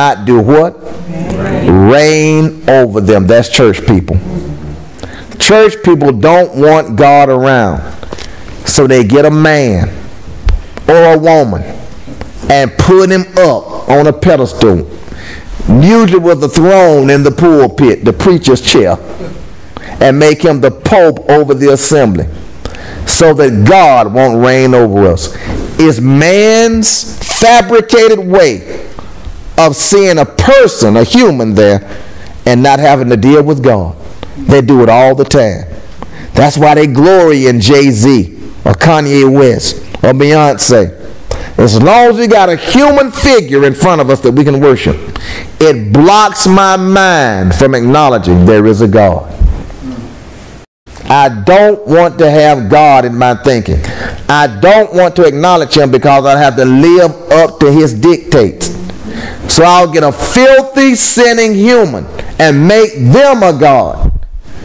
not do what? Reign over them. That's church people. Church people don't want God around. So they get a man or a woman and put him up on a pedestal, usually with a throne in the pulpit, the preacher's chair, and make him the pope over the assembly so that God won't reign over us. It's man's fabricated way of seeing a person, a human there, and not having to deal with God. They do it all the time. That's why they glory in Jay Z or Kanye West or Beyonce. As long as we got a human figure in front of us that we can worship, it blocks my mind from acknowledging there is a God. I don't want to have God in my thinking. I don't want to acknowledge Him because I have to live up to His dictates. So I'll get a filthy, sinning human and make them a God.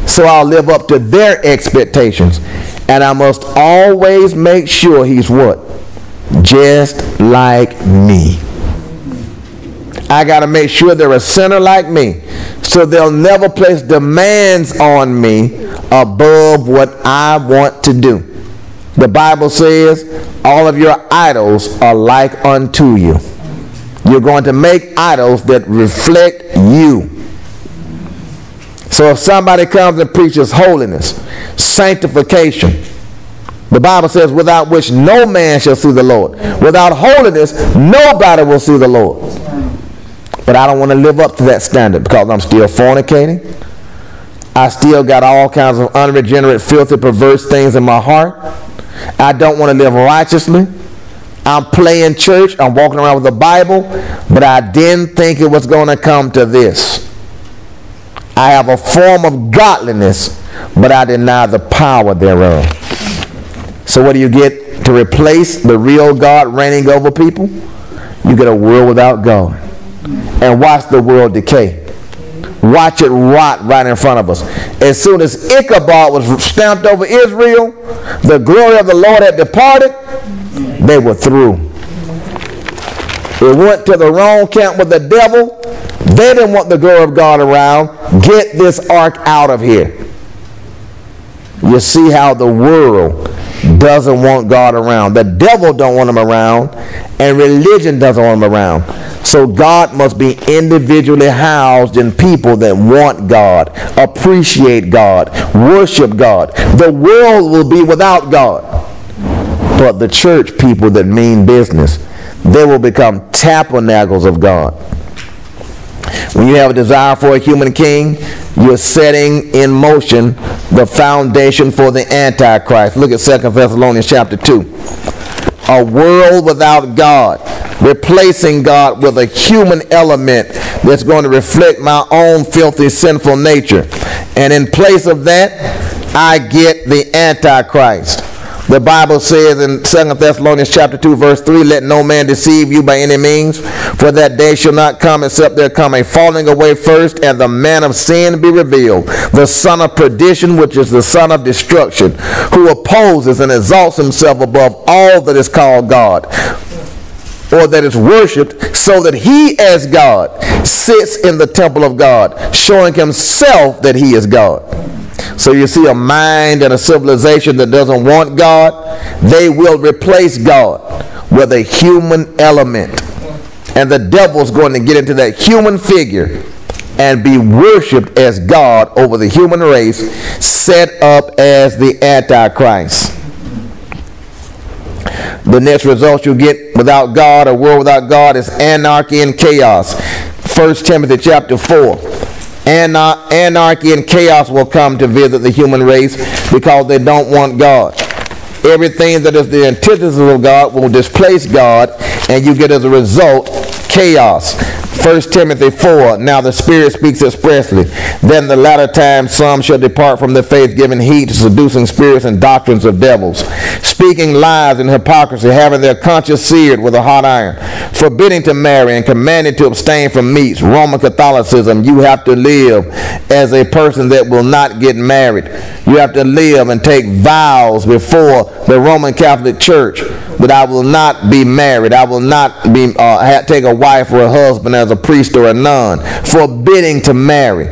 So I'll live up to their expectations. And I must always make sure He's what? Just like me. I got to make sure they're a sinner like me. So they'll never place demands on me above what I want to do. The Bible says, all of your idols are like unto you. You're going to make idols that reflect you. So if somebody comes and preaches holiness, sanctification, the Bible says, without which no man shall see the Lord. Without holiness, nobody will see the Lord. But I don't want to live up to that standard because I'm still fornicating. I still got all kinds of unregenerate, filthy, perverse things in my heart. I don't want to live righteously. I'm playing church. I'm walking around with a Bible, but I didn't think it was going to come to this. I have a form of godliness, but I deny the power thereof. So, what do you get to replace the real God reigning over people? You get a world without God. And watch the world decay. Watch it rot right in front of us. As soon as Ichabod was stamped over Israel, the glory of the Lord had departed, they were through. They went to the wrong camp with the devil. They didn't want the glory of God around. Get this ark out of here. You see how the world doesn't want God around. The devil don't want him around, and religion doesn't want him around. So God must be individually housed in people that want God, appreciate God, worship God. The world will be without God. But the church people that mean business, they will become tabernacles of God. When you have a desire for a human king, you're setting in motion the foundation for the Antichrist. Look at 2 Thessalonians chapter 2. A world without God, replacing God with a human element that's going to reflect my own filthy, sinful nature. And in place of that, I get the Antichrist. The Bible says in 2 Thessalonians chapter 2 verse 3, let no man deceive you by any means, for that day shall not come except there come a falling away first, and the man of sin be revealed, the son of perdition, which is the son of destruction, who opposes and exalts himself above all that is called God or that is worshiped, so that he as God sits in the temple of God, showing himself that he is God. So you see a mind and a civilization that doesn't want God, they will replace God with a human element. And the devil's going to get into that human figure and be worshiped as God over the human race, set up as the Antichrist. The next result you'll get without God, a world without God, is anarchy and chaos. 1 Timothy chapter 4 anarchy and chaos will come to visit the human race because they don't want God. Everything that is the antithesis of God will displace God, and you get as a result chaos. 1 Timothy 4, now the Spirit speaks expressly. Then the latter time some shall depart from the faith, giving heed to seducing spirits and doctrines of devils, speaking lies and hypocrisy, having their conscience seared with a hot iron, forbidding to marry and commanding to abstain from meats. Roman Catholicism, you have to live as a person that will not get married. You have to live and take vows before the Roman Catholic Church that I will not be married. I will not be uh, take a wife or a husband as as a priest or a nun, forbidding to marry,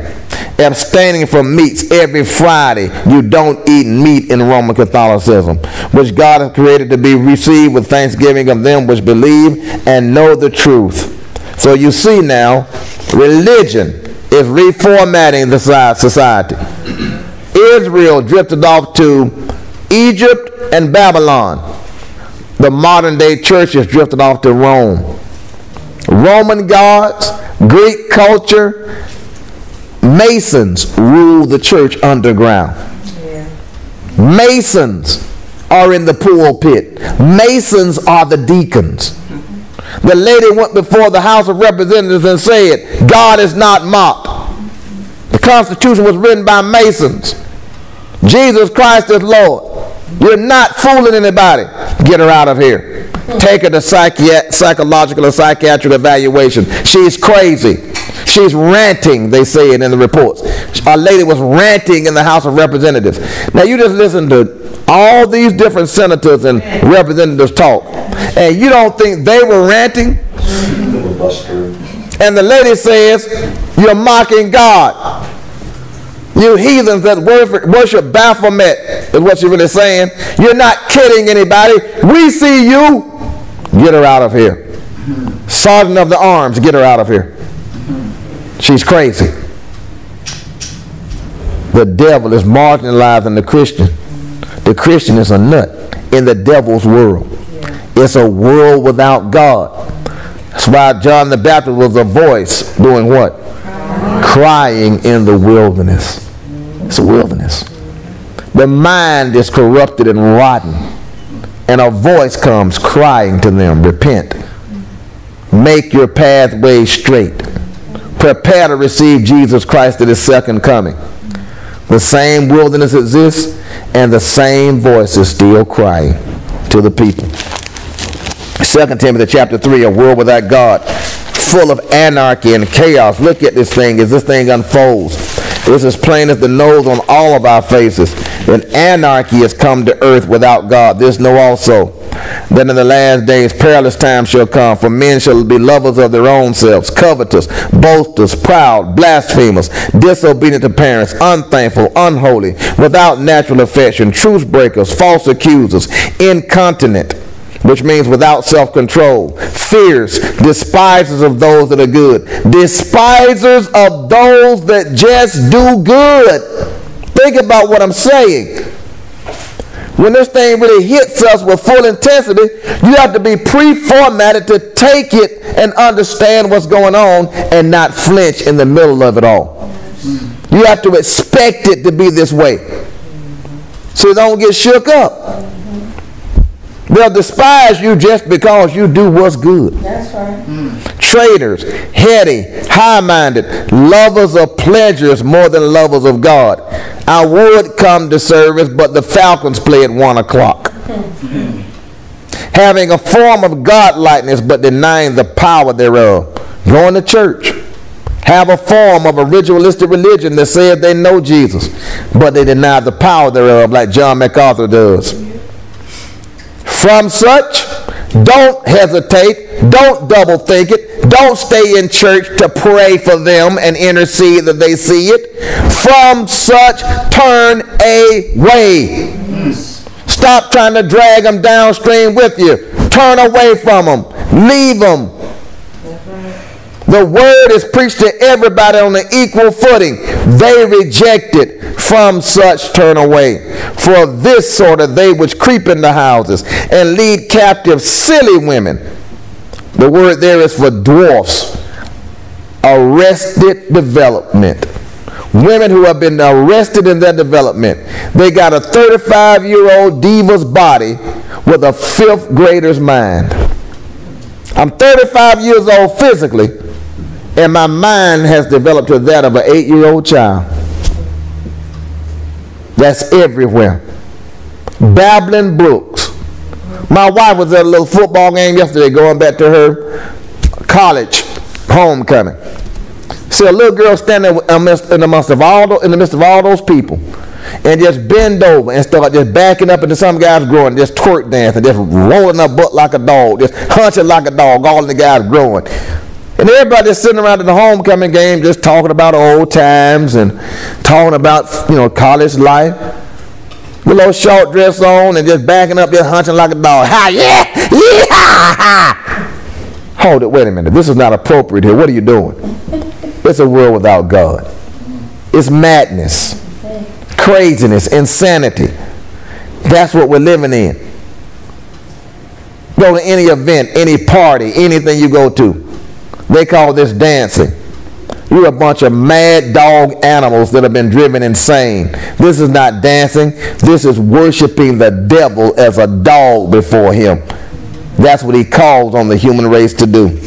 abstaining from meats every Friday. You don't eat meat in Roman Catholicism, which God has created to be received with thanksgiving of them which believe and know the truth. So you see now, religion is reformatting the society. Israel drifted off to Egypt and Babylon. The modern day church has drifted off to Rome. Roman gods, Greek culture, Masons rule the church underground. Yeah. Masons are in the pulpit. Masons are the deacons. The lady went before the House of Representatives and said, God is not mocked. The Constitution was written by Masons. Jesus Christ is Lord. You're not fooling anybody. Get her out of here. Take her to psychi- psychological or psychiatric evaluation. She's crazy. She's ranting, they say it in the reports. A lady was ranting in the House of Representatives. Now you just listen to all these different senators and representatives talk, and you don't think they were ranting? And the lady says, You're mocking God. You heathens that worship Baphomet is what you're really saying. You're not kidding anybody. We see you. Get her out of here. Sergeant of the arms, get her out of here. She's crazy. The devil is marginalizing the Christian. The Christian is a nut in the devil's world. It's a world without God. That's why John the Baptist was a voice doing what? Crying in the wilderness. It's a wilderness. The mind is corrupted and rotten, and a voice comes crying to them, Repent. Make your pathway straight. Prepare to receive Jesus Christ at his second coming. The same wilderness exists, and the same voice is still crying to the people. 2 Timothy chapter 3, a world without God, full of anarchy and chaos. Look at this thing as this thing unfolds. It's as plain as the nose on all of our faces. That anarchy has come to earth without God. This know also that in the last days perilous times shall come, for men shall be lovers of their own selves, covetous, boasters, proud, blasphemers, disobedient to parents, unthankful, unholy, without natural affection, truce breakers, false accusers, incontinent which means without self control, fierce, despisers of those that are good, despisers of those that just do good. Think about what I'm saying. When this thing really hits us with full intensity, you have to be pre formatted to take it and understand what's going on and not flinch in the middle of it all. You have to expect it to be this way so don't get shook up. They'll despise you just because you do what's good. That's right. Mm. Traitors, heady, high minded, lovers of pleasures more than lovers of God. I would come to service, but the Falcons play at 1 o'clock. Having a form of godlikeness, but denying the power thereof. Going to church. Have a form of a ritualistic religion that says they know Jesus, but they deny the power thereof, like John MacArthur does. From such, don't hesitate. Don't double think it. Don't stay in church to pray for them and intercede that they see it. From such, turn away. Stop trying to drag them downstream with you. Turn away from them. Leave them. The word is preached to everybody on an equal footing. They reject it. From such turn away. For this sort of they which creep into houses and lead captive silly women. The word there is for dwarfs. Arrested development. Women who have been arrested in their development. They got a 35 year old diva's body with a fifth grader's mind. I'm 35 years old physically and my mind has developed to that of an eight year old child. That's everywhere. Babbling brooks. My wife was at a little football game yesterday going back to her college homecoming. See a little girl standing in the midst of all, in the midst of all those people and just bend over and start just backing up into some guy's growing, just twerk dancing, just rolling her butt like a dog, just hunching like a dog, all the guys growing. And everybody's sitting around at the homecoming game just talking about old times and talking about, you know, college life. With little short dress on and just backing up, just hunching like a dog. Ha, yeah, yeah, ha. Hold it, wait a minute. This is not appropriate here. What are you doing? It's a world without God. It's madness, craziness, insanity. That's what we're living in. Go to any event, any party, anything you go to. They call this dancing. You're a bunch of mad dog animals that have been driven insane. This is not dancing. This is worshiping the devil as a dog before him. That's what he calls on the human race to do.